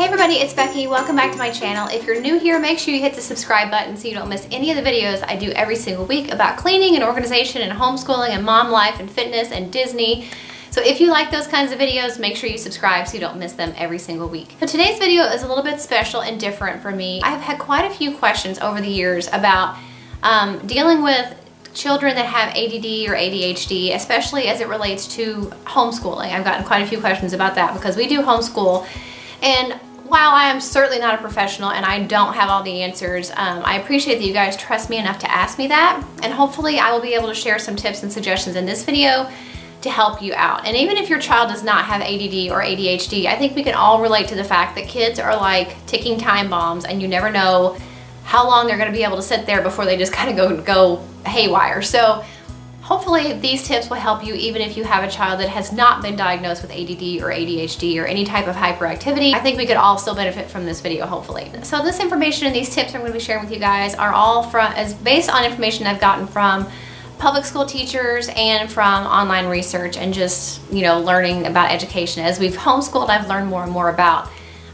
Hey everybody, it's Becky. Welcome back to my channel. If you're new here, make sure you hit the subscribe button so you don't miss any of the videos I do every single week about cleaning and organization and homeschooling and mom life and fitness and Disney. So if you like those kinds of videos, make sure you subscribe so you don't miss them every single week. So today's video is a little bit special and different for me. I have had quite a few questions over the years about um, dealing with children that have ADD or ADHD, especially as it relates to homeschooling. I've gotten quite a few questions about that because we do homeschool and while I am certainly not a professional and I don't have all the answers, um, I appreciate that you guys trust me enough to ask me that. And hopefully I will be able to share some tips and suggestions in this video to help you out. And even if your child does not have ADD or ADHD, I think we can all relate to the fact that kids are like ticking time bombs and you never know how long they're gonna be able to sit there before they just kind of go, go haywire. So Hopefully these tips will help you even if you have a child that has not been diagnosed with ADD or ADHD or any type of hyperactivity. I think we could all still benefit from this video, hopefully. So this information and these tips I'm gonna be sharing with you guys are all from, as based on information I've gotten from public school teachers and from online research and just, you know, learning about education. As we've homeschooled, I've learned more and more about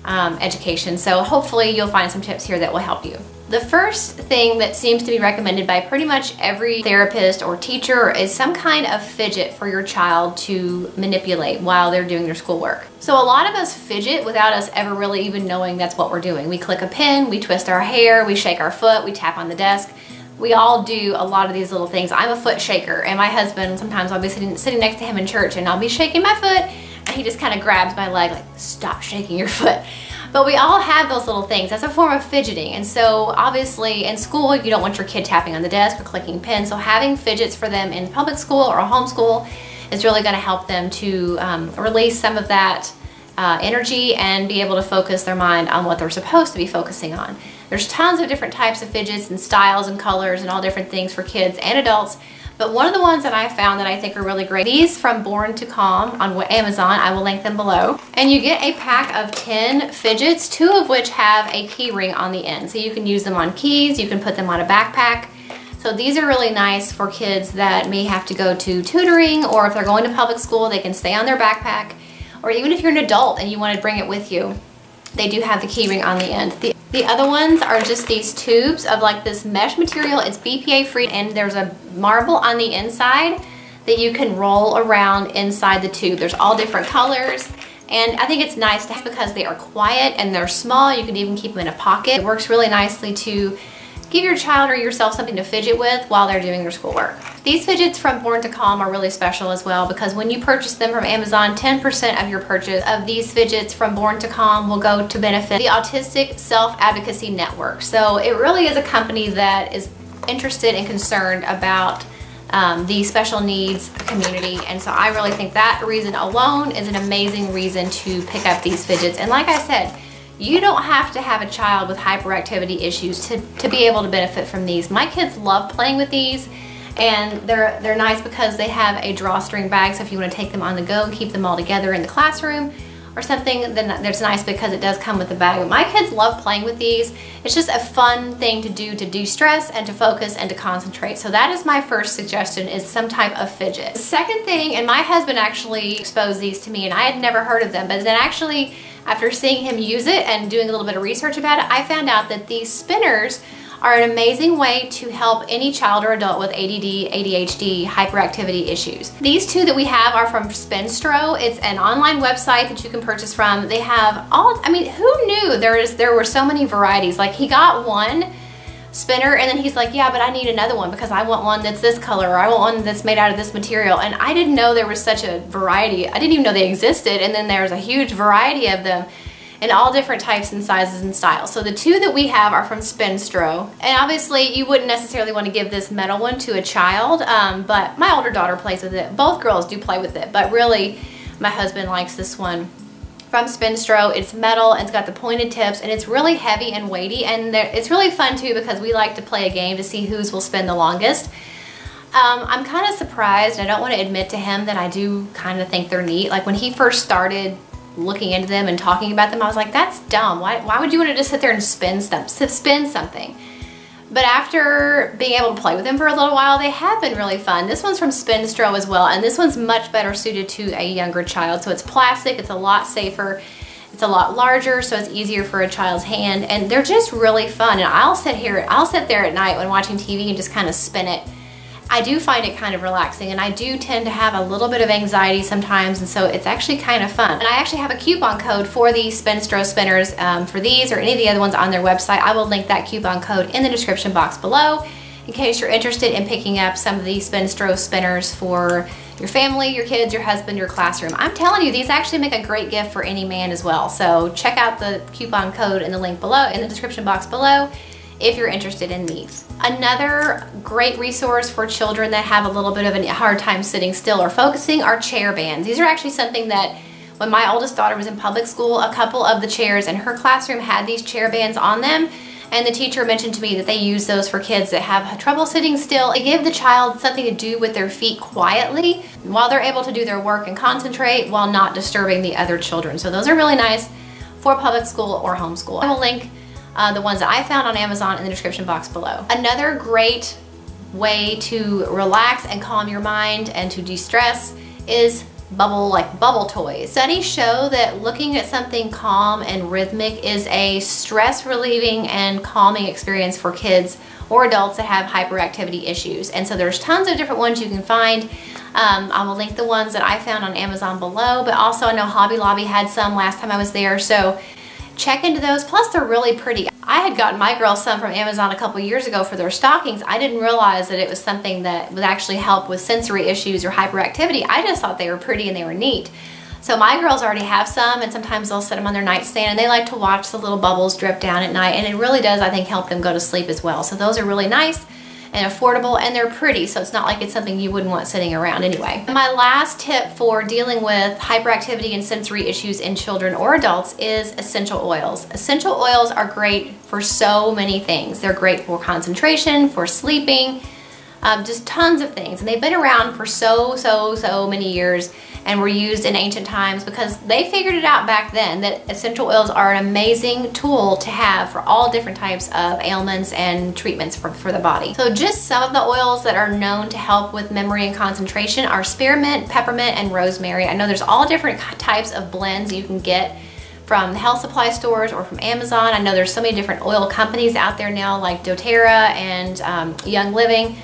um, education. So hopefully you'll find some tips here that will help you. The first thing that seems to be recommended by pretty much every therapist or teacher is some kind of fidget for your child to manipulate while they're doing their schoolwork. So a lot of us fidget without us ever really even knowing that's what we're doing. We click a pen, we twist our hair, we shake our foot, we tap on the desk. We all do a lot of these little things. I'm a foot shaker and my husband, sometimes I'll be sitting, sitting next to him in church and I'll be shaking my foot and he just kind of grabs my leg like, stop shaking your foot. But we all have those little things. That's a form of fidgeting. And so obviously in school, you don't want your kid tapping on the desk or clicking pins. So having fidgets for them in public school or homeschool is really gonna help them to um, release some of that uh, energy and be able to focus their mind on what they're supposed to be focusing on. There's tons of different types of fidgets and styles and colors and all different things for kids and adults. But one of the ones that I found that I think are really great, these from Born to Calm on Amazon, I will link them below. And you get a pack of 10 fidgets, two of which have a key ring on the end. So you can use them on keys, you can put them on a backpack. So these are really nice for kids that may have to go to tutoring or if they're going to public school, they can stay on their backpack. Or even if you're an adult and you want to bring it with you, they do have the keyring on the end. The the other ones are just these tubes of like this mesh material. It's BPA free and there's a marble on the inside that you can roll around inside the tube. There's all different colors. And I think it's nice to have because they are quiet and they're small. You can even keep them in a pocket. It works really nicely to Give your child or yourself something to fidget with while they're doing their schoolwork. These fidgets from Born to Calm are really special as well because when you purchase them from Amazon, 10% of your purchase of these fidgets from Born to Calm will go to benefit the Autistic Self-Advocacy Network. So it really is a company that is interested and concerned about um, the special needs community. And so I really think that reason alone is an amazing reason to pick up these fidgets. And like I said, you don't have to have a child with hyperactivity issues to, to be able to benefit from these. My kids love playing with these and they're, they're nice because they have a drawstring bag so if you want to take them on the go and keep them all together in the classroom or something then that's nice because it does come with the bag. My kids love playing with these. It's just a fun thing to do to de-stress and to focus and to concentrate. So that is my first suggestion is some type of fidget. Second thing, and my husband actually exposed these to me and I had never heard of them, but then actually after seeing him use it and doing a little bit of research about it, I found out that these spinners are an amazing way to help any child or adult with ADD, ADHD, hyperactivity issues. These two that we have are from Spinstro. It's an online website that you can purchase from. They have all, I mean, who knew there, is, there were so many varieties? Like he got one spinner and then he's like yeah but I need another one because I want one that's this color or I want one that's made out of this material and I didn't know there was such a variety I didn't even know they existed and then there's a huge variety of them in all different types and sizes and styles. So the two that we have are from Spinstro. And obviously you wouldn't necessarily want to give this metal one to a child, um, but my older daughter plays with it. Both girls do play with it, but really my husband likes this one from Spinstro. It's metal, and it's got the pointed tips, and it's really heavy and weighty, and it's really fun too because we like to play a game to see whose will spin the longest. Um, I'm kind of surprised, I don't want to admit to him that I do kind of think they're neat. Like when he first started looking into them and talking about them, I was like, that's dumb. Why, why would you want to just sit there and spin, stuff, spin something? But after being able to play with them for a little while, they have been really fun. This one's from Spinstro as well, and this one's much better suited to a younger child. So it's plastic, it's a lot safer. It's a lot larger, so it's easier for a child's hand, and they're just really fun. And I'll sit here, I'll sit there at night when watching TV and just kind of spin it. I do find it kind of relaxing and I do tend to have a little bit of anxiety sometimes and so it's actually kind of fun. And I actually have a coupon code for these Spinstro spinners um, for these or any of the other ones on their website. I will link that coupon code in the description box below in case you're interested in picking up some of these Spinstro spinners for your family, your kids, your husband, your classroom. I'm telling you, these actually make a great gift for any man as well. So check out the coupon code in the link below, in the description box below, if you're interested in these. Another great resource for children that have a little bit of a hard time sitting still or focusing are chair bands. These are actually something that when my oldest daughter was in public school, a couple of the chairs in her classroom had these chair bands on them and the teacher mentioned to me that they use those for kids that have trouble sitting still. They give the child something to do with their feet quietly while they're able to do their work and concentrate while not disturbing the other children. So those are really nice for public school or homeschool. I will link uh, the ones that I found on Amazon in the description box below. Another great way to relax and calm your mind and to de-stress is bubble like bubble toys. Studies show that looking at something calm and rhythmic is a stress relieving and calming experience for kids or adults that have hyperactivity issues. And so there's tons of different ones you can find. Um, I will link the ones that I found on Amazon below, but also I know Hobby Lobby had some last time I was there. So check into those. Plus they're really pretty. I had gotten my girls some from Amazon a couple years ago for their stockings. I didn't realize that it was something that would actually help with sensory issues or hyperactivity. I just thought they were pretty and they were neat. So my girls already have some and sometimes they'll set them on their nightstand and they like to watch the little bubbles drip down at night and it really does, I think, help them go to sleep as well. So those are really nice and affordable and they're pretty so it's not like it's something you wouldn't want sitting around anyway. My last tip for dealing with hyperactivity and sensory issues in children or adults is essential oils. Essential oils are great for so many things. They're great for concentration, for sleeping, um, just tons of things. And they've been around for so, so, so many years and were used in ancient times because they figured it out back then that essential oils are an amazing tool to have for all different types of ailments and treatments for, for the body. So just some of the oils that are known to help with memory and concentration are spearmint, peppermint, and rosemary. I know there's all different types of blends you can get from the health supply stores or from Amazon. I know there's so many different oil companies out there now like doTERRA and um, Young Living.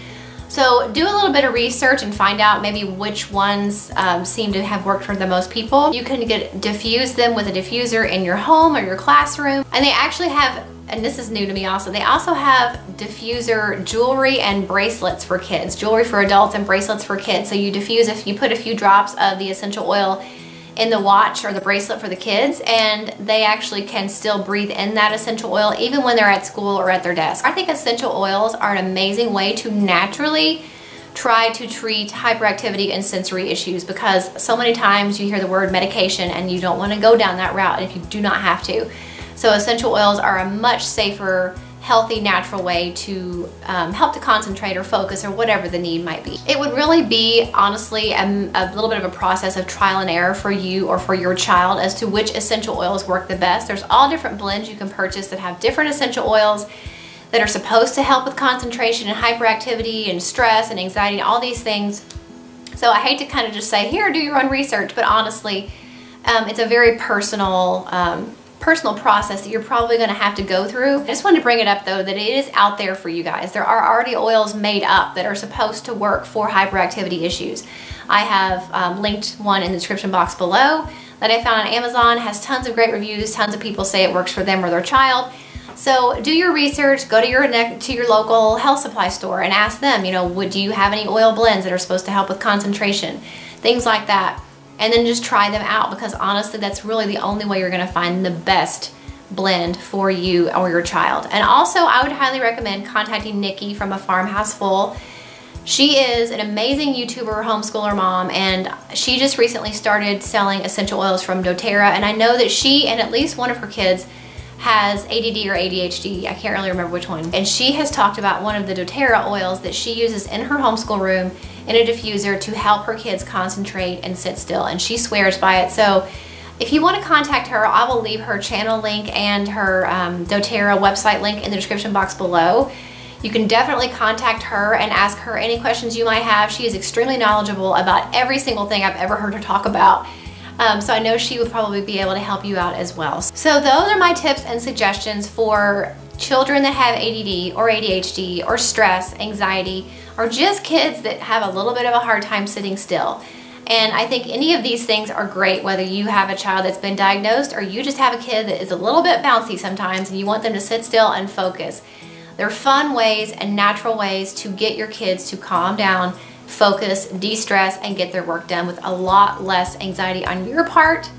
So do a little bit of research and find out maybe which ones um, seem to have worked for the most people. You can get diffuse them with a diffuser in your home or your classroom. And they actually have and this is new to me also, they also have diffuser jewelry and bracelets for kids. Jewelry for adults and bracelets for kids. So you diffuse if you put a few drops of the essential oil in the watch or the bracelet for the kids and they actually can still breathe in that essential oil even when they're at school or at their desk. I think essential oils are an amazing way to naturally try to treat hyperactivity and sensory issues because so many times you hear the word medication and you don't want to go down that route if you do not have to. So essential oils are a much safer healthy, natural way to um, help to concentrate or focus or whatever the need might be. It would really be, honestly, a, a, little bit of a process of trial and error for you or for your child as to which essential oils work the best. There's all different blends you can purchase that have different essential oils that are supposed to help with concentration and hyperactivity and stress and anxiety and all these things. So I hate to kind of just say, here, do your own research, but honestly, um, it's a very personal um, personal process that you're probably gonna have to go through. I just wanted to bring it up though that it is out there for you guys. There are already oils made up that are supposed to work for hyperactivity issues. I have um, linked one in the description box below that I found on Amazon. Has tons of great reviews. Tons of people say it works for them or their child. So do your research, go to your to your local health supply store and ask them, you know, would do you have any oil blends that are supposed to help with concentration? Things like that and then just try them out because honestly that's really the only way you're gonna find the best blend for you or your child. And also I would highly recommend contacting Nikki from A Farmhouse Full. She is an amazing YouTuber, homeschooler mom, and she just recently started selling essential oils from doTERRA, and I know that she and at least one of her kids has ADD or ADHD, I can't really remember which one, and she has talked about one of the doTERRA oils that she uses in her homeschool room in a diffuser to help her kids concentrate and sit still. And she swears by it. So if you want to contact her, I will leave her channel link and her um, doTERRA website link in the description box below. You can definitely contact her and ask her any questions you might have. She is extremely knowledgeable about every single thing I've ever heard her talk about. Um, so I know she would probably be able to help you out as well. So those are my tips and suggestions for children that have ADD or ADHD or stress, anxiety, or just kids that have a little bit of a hard time sitting still. And I think any of these things are great, whether you have a child that's been diagnosed or you just have a kid that is a little bit bouncy sometimes and you want them to sit still and focus. They're fun ways and natural ways to get your kids to calm down, focus, de-stress, and get their work done with a lot less anxiety on your part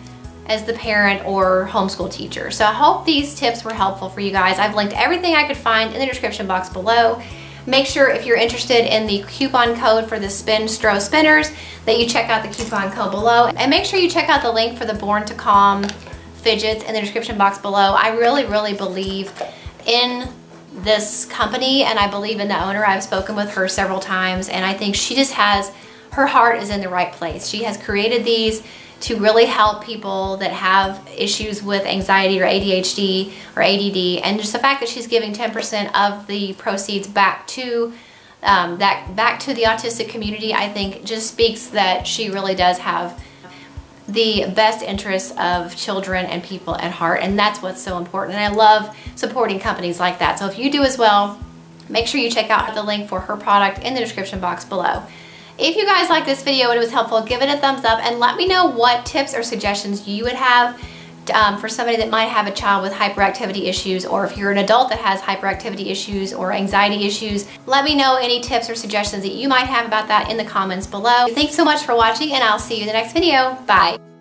as the parent or homeschool teacher. So I hope these tips were helpful for you guys. I've linked everything I could find in the description box below. Make sure if you're interested in the coupon code for the Spinstro Spinners that you check out the coupon code below. And make sure you check out the link for the Born to Calm fidgets in the description box below. I really, really believe in this company and I believe in the owner. I've spoken with her several times and I think she just has, her heart is in the right place. She has created these to really help people that have issues with anxiety or ADHD or ADD. And just the fact that she's giving 10% of the proceeds back to um, that back to the autistic community, I think just speaks that she really does have the best interests of children and people at heart. And that's what's so important. And I love supporting companies like that. So if you do as well, make sure you check out the link for her product in the description box below. If you guys like this video and it was helpful, give it a thumbs up and let me know what tips or suggestions you would have um, for somebody that might have a child with hyperactivity issues or if you're an adult that has hyperactivity issues or anxiety issues, let me know any tips or suggestions that you might have about that in the comments below. Thanks so much for watching and I'll see you in the next video. Bye.